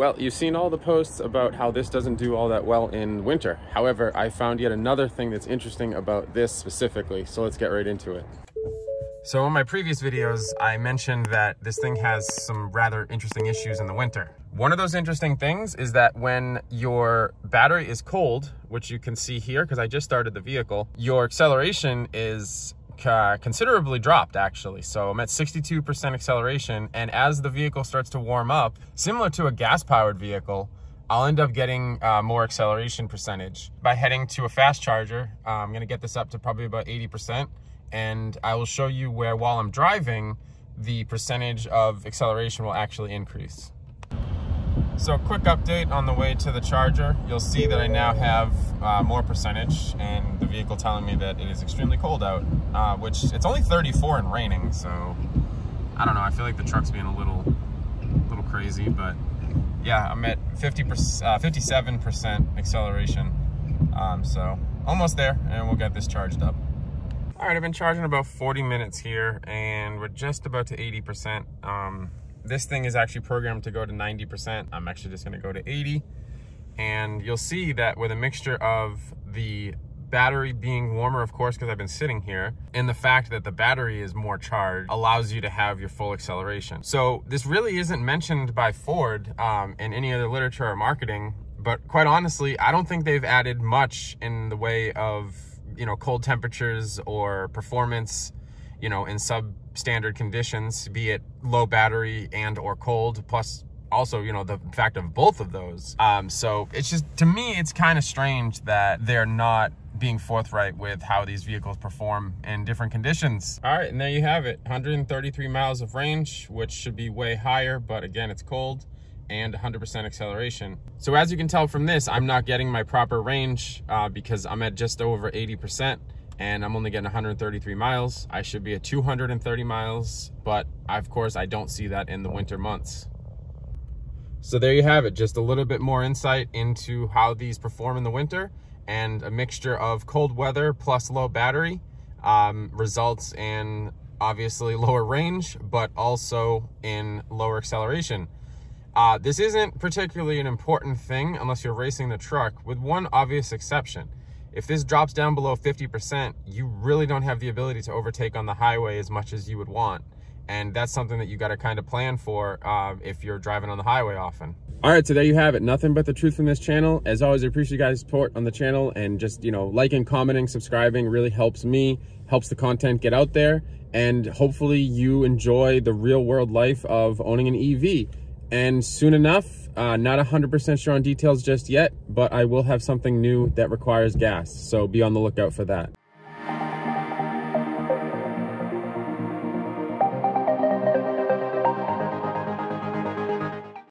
Well, you've seen all the posts about how this doesn't do all that well in winter. However, I found yet another thing that's interesting about this specifically, so let's get right into it. So in my previous videos, I mentioned that this thing has some rather interesting issues in the winter. One of those interesting things is that when your battery is cold, which you can see here because I just started the vehicle, your acceleration is uh, considerably dropped actually. So I'm at 62% acceleration. And as the vehicle starts to warm up, similar to a gas powered vehicle, I'll end up getting uh, more acceleration percentage. By heading to a fast charger, uh, I'm gonna get this up to probably about 80%. And I will show you where while I'm driving, the percentage of acceleration will actually increase. So a quick update on the way to the charger. You'll see that I now have uh, more percentage and the vehicle telling me that it is extremely cold out, uh, which it's only 34 and raining. So I don't know. I feel like the truck's being a little, little crazy, but yeah, I'm at 50 uh, 57% acceleration. Um, so almost there and we'll get this charged up. All right, I've been charging about 40 minutes here and we're just about to 80%. Um, this thing is actually programmed to go to 90%. I'm actually just gonna go to 80. And you'll see that with a mixture of the battery being warmer, of course, because I've been sitting here, and the fact that the battery is more charged allows you to have your full acceleration. So this really isn't mentioned by Ford um, in any other literature or marketing, but quite honestly, I don't think they've added much in the way of, you know, cold temperatures or performance, you know, in sub standard conditions, be it low battery and or cold, plus also, you know, the fact of both of those. Um, so it's just, to me, it's kind of strange that they're not being forthright with how these vehicles perform in different conditions. All right, and there you have it. 133 miles of range, which should be way higher, but again, it's cold and 100% acceleration. So as you can tell from this, I'm not getting my proper range uh, because I'm at just over 80% and I'm only getting 133 miles. I should be at 230 miles, but of course I don't see that in the winter months. So there you have it, just a little bit more insight into how these perform in the winter and a mixture of cold weather plus low battery um, results in obviously lower range, but also in lower acceleration. Uh, this isn't particularly an important thing unless you're racing the truck with one obvious exception if this drops down below 50%, you really don't have the ability to overtake on the highway as much as you would want. And that's something that you got to kind of plan for uh, if you're driving on the highway often. All right, so there you have it. Nothing but the truth from this channel. As always, I appreciate you guys' support on the channel and just, you know, liking, commenting, subscribing really helps me, helps the content get out there. And hopefully you enjoy the real world life of owning an EV. And soon enough, uh, not 100% sure on details just yet, but I will have something new that requires gas, so be on the lookout for that.